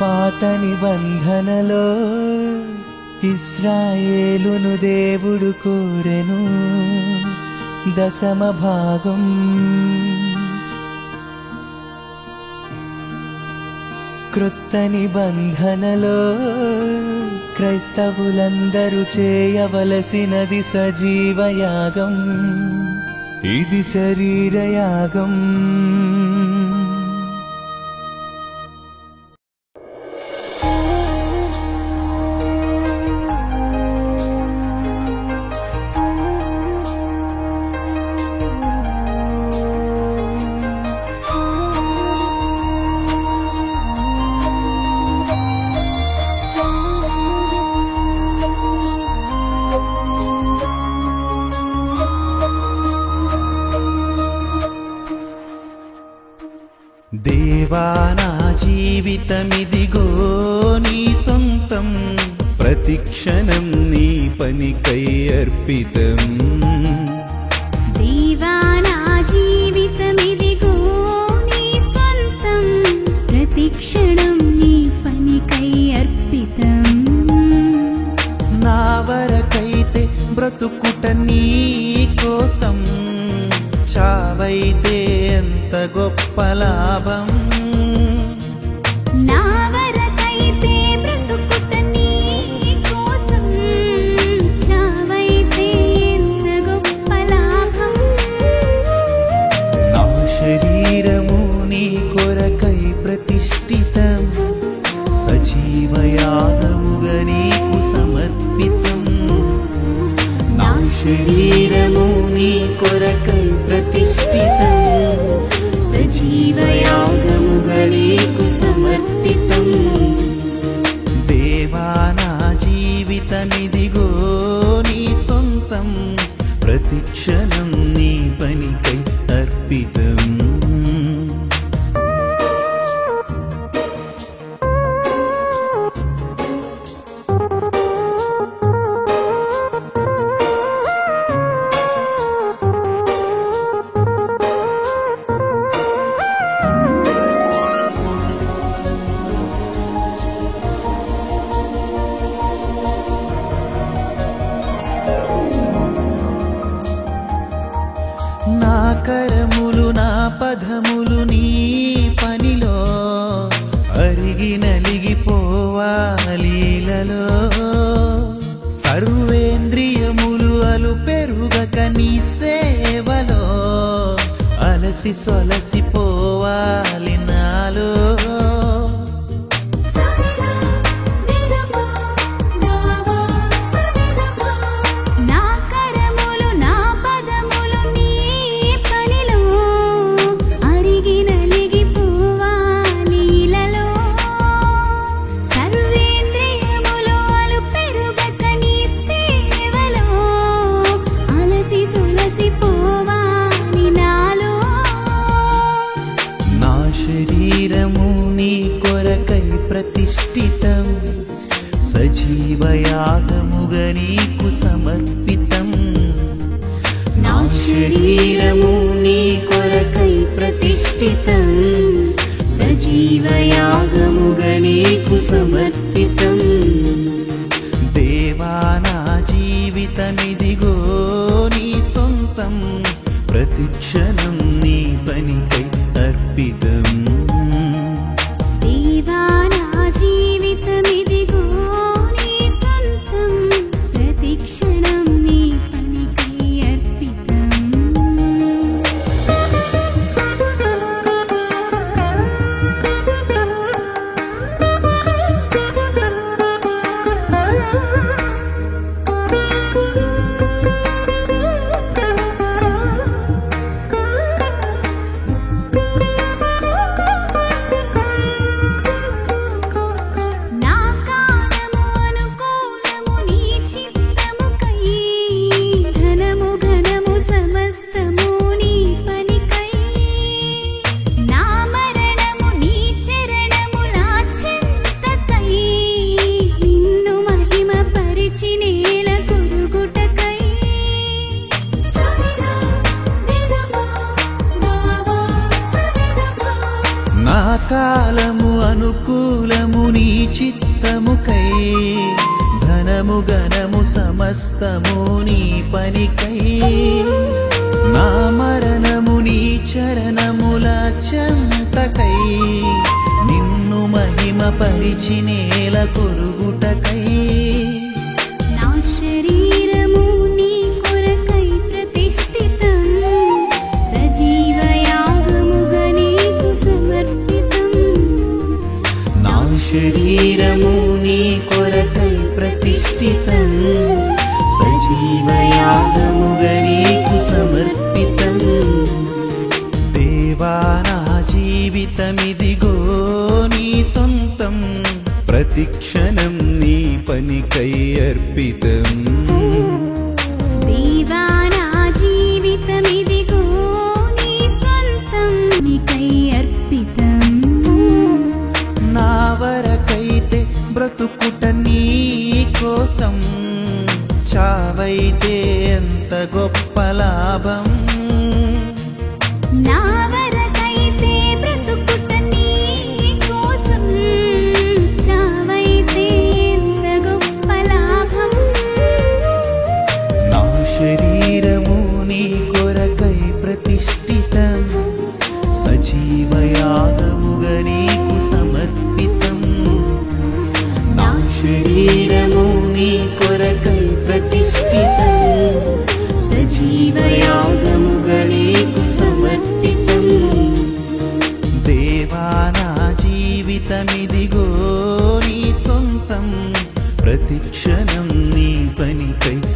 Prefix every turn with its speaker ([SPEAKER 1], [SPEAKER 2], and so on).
[SPEAKER 1] పాత నిబంధనలో ఇస్రాయేలును దేవుడు కోరెను. దశమ భాగం. క్రొత్త నిబంధనలో క్రైస్తవులందరూ చేయవలసినది సజీవయాగం ఇది శరీరయాగం
[SPEAKER 2] జీవితమిదిగో నీ సొంతం. ప్రతిక్షణం నీ పనికై అర్పితం.
[SPEAKER 3] దేవా నా జీవితమిదిగో నీ సొంతం. ప్రతిక్షణం నీ పనికై అర్పితం.
[SPEAKER 2] నా వరకైతే బ్రతుకుట నీ కోసం. చావైతే ఎంత గొప్ప లాభం.
[SPEAKER 3] प्रतिक्षणं नीपनिकै अर्पितम्।
[SPEAKER 2] ಸೊಲಸ శరీరము నీ కొరకై ప్రతిష్ఠితం. సజీవయాగముగ నీకు సమర్పితం. నా శరీరము నీ కొరకై ప్రతిష్ఠితం. సజీవయాగముగ నీకు సమర్పితం. దేవా నా జీవితమిదిగో నీ సొంతం. ప్రతిక్ష కాలము అనుకూలము నీ చిత్తముకై. ధనము గణము సమస్తము నీ పనికై. నా మరణము నీ చరణముల చంతకై. నిన్ను మహిమ పరిచి నేల కొరుగుటకై. చావైతే ఎంత గొప్ప లాభం?
[SPEAKER 3] నా వరకైతే బ్రతుకుట నీ కోసం చావైతే ఎంత గొప్ప లాభం?
[SPEAKER 2] నా శరీరము నీ కొరకై ప్రతిష్ఠితం. సజీవయాగముగా నీకు సమర్పితం. నా శరీరము నీ జీవితమిదిగో నీ సొంతం. ప్రతిక్షణం నీ పనికై